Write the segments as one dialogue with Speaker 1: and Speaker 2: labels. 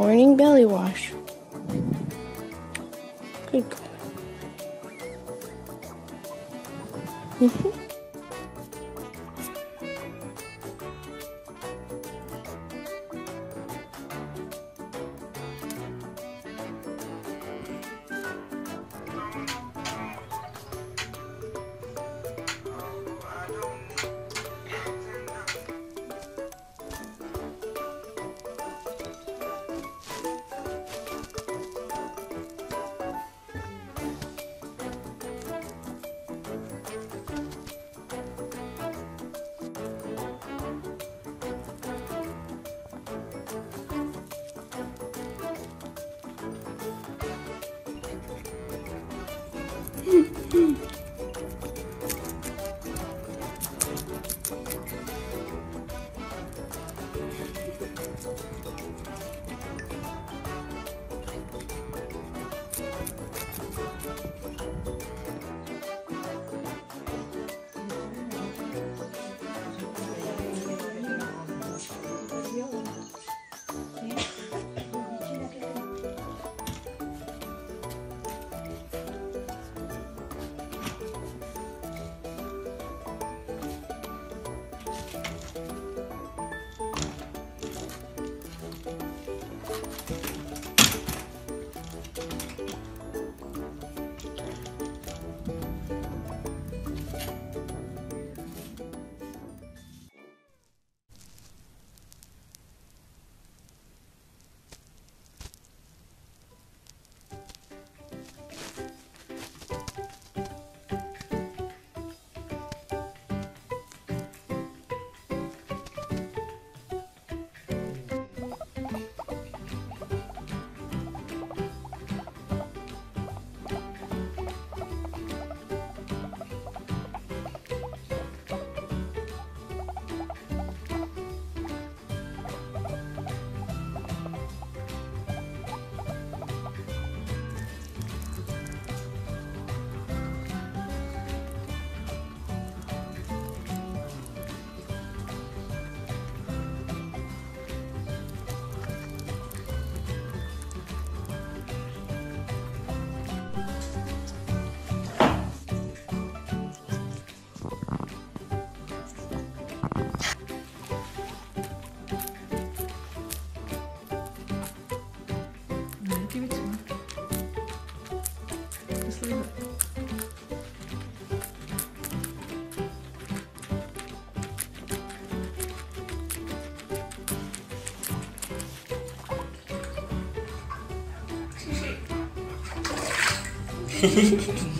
Speaker 1: Morning Belly Wash.
Speaker 2: Mm-hmm. Hehehehe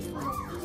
Speaker 2: before.